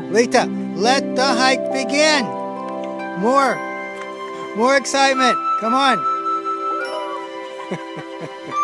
Lita, let the hike begin. More, more excitement. Come on.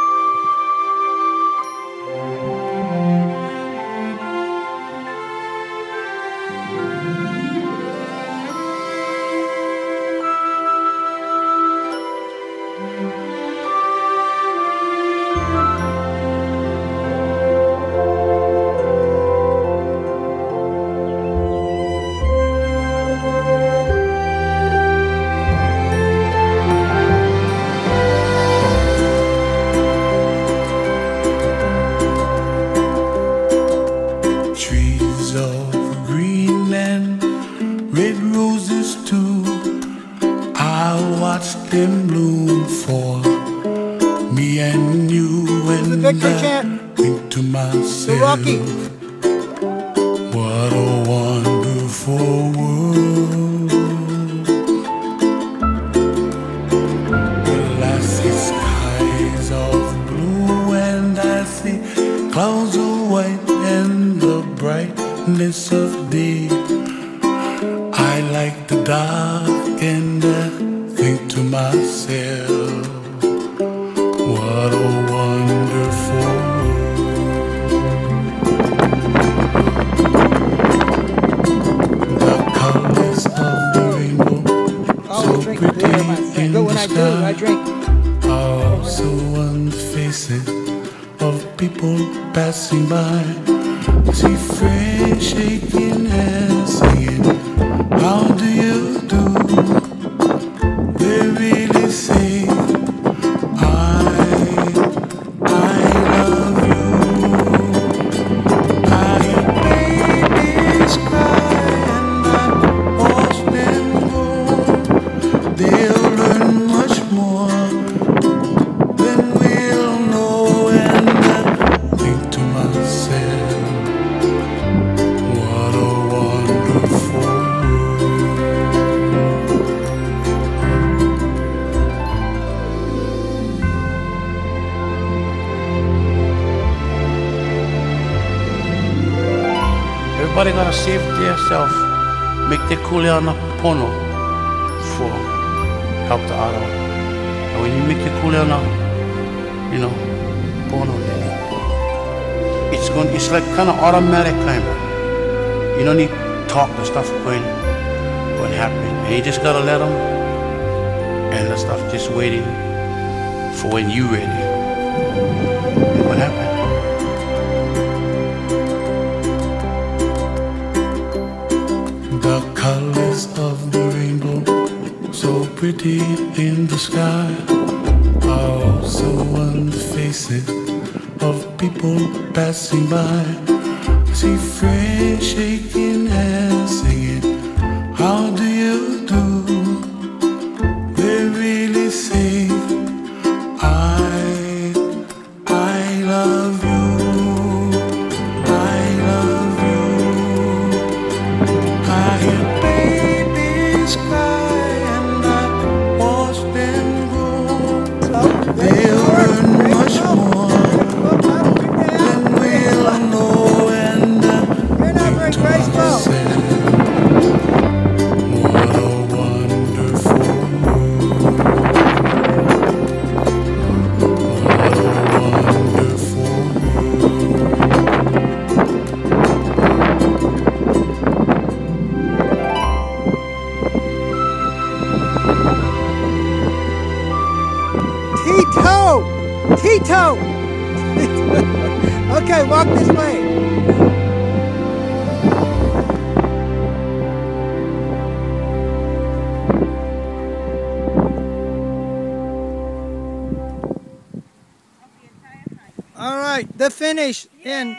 them bloom for me and you, and The victory I chant. think to myself, Rocky. what a wonderful world. Well, I see skies of blue and I see clouds of white and the brightness of day. I like the dark and think to myself, what a wonderful world. The colors of the rainbow, Oh, so pretty beer, in the I do, I sky drink. also on the faces of people passing by. See friends shaking hands, Everybody gotta save themselves. Make the kuleana pono for help the other. And when you make the kuleana, you know, then it's going. It's like kind of automatic of. You don't need talk the stuff going, going happen, and you just gotta let them, and the stuff just waiting for when you ready. And what happened? The pretty in the sky, also on the faces of people passing by. I see friends shaking hands, singing, Okay, walk this way. All right, the finish in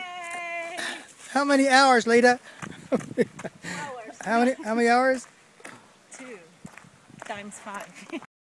how many hours, Lita? Hours. How many how many hours? Two times five.